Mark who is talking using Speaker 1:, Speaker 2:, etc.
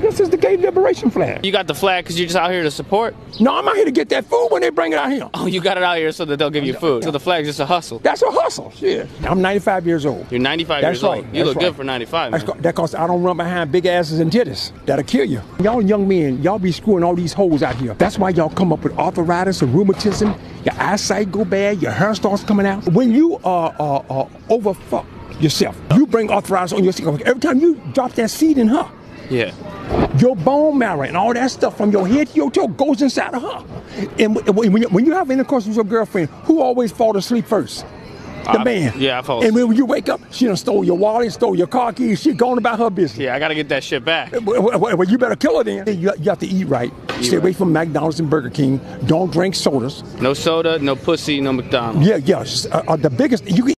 Speaker 1: this is the gay liberation flag.
Speaker 2: You got the flag because you're just out here to support?
Speaker 1: No, I'm out here to get that food when they bring it out here.
Speaker 2: Oh, you got it out here so that they'll give you food. So the flag's just a hustle.
Speaker 1: That's a hustle. Shit. I'm 95 years old.
Speaker 2: You're 95
Speaker 1: That's
Speaker 2: years
Speaker 1: right.
Speaker 2: old. You
Speaker 1: That's
Speaker 2: look
Speaker 1: right.
Speaker 2: good for 95,
Speaker 1: That's
Speaker 2: man.
Speaker 1: that cause I don't run behind big asses and titties. That'll kill you. Y'all young men, y'all be screwing all these hoes out here. That's why y'all come up with arthritis and rheumatism. Your eyesight go bad. Your hair starts coming out. When you are uh, uh, overfuck yourself, you bring arthritis on yourself. Every time you drop that seed in her,
Speaker 2: Yeah.
Speaker 1: Your bone marrow and all that stuff from your head to your toe goes inside of her. And when you, when you have intercourse with your girlfriend, who always falls asleep first? The
Speaker 2: I-
Speaker 1: man.
Speaker 2: yeah, I fall
Speaker 1: And when you wake up, she done stole your wallet, stole your car keys. She gone about her business.
Speaker 2: Yeah, I got to get that shit back.
Speaker 1: Well, well, well, you better kill her then. You, you have to eat right. Stay away from McDonald's and Burger King. Don't drink sodas.
Speaker 2: No soda, no pussy, no McDonald's.
Speaker 1: Yeah, yeah. Uh, uh, the biggest you can